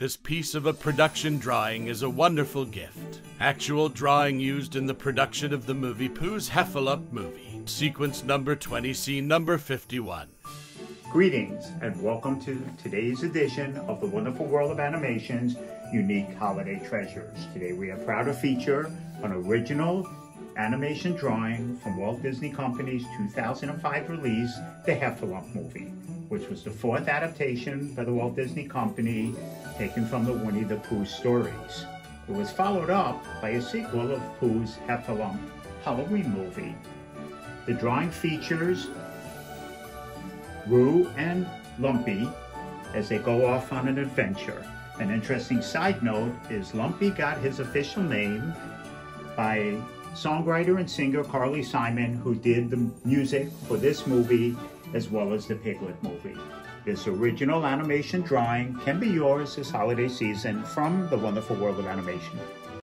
This piece of a production drawing is a wonderful gift. Actual drawing used in the production of the movie Pooh's Heffalump movie. Sequence number 20, scene number 51. Greetings and welcome to today's edition of the Wonderful World of Animation's Unique Holiday Treasures. Today we are proud to feature an original animation drawing from Walt Disney Company's 2005 release, The Heffalump Movie, which was the fourth adaptation by the Walt Disney Company taken from the Winnie the Pooh stories. It was followed up by a sequel of Pooh's Heffalump Halloween movie. The drawing features Roo and Lumpy as they go off on an adventure. An interesting side note is Lumpy got his official name by songwriter and singer Carly Simon, who did the music for this movie as well as the Piglet movie. This original animation drawing can be yours this holiday season from the Wonderful World of Animation.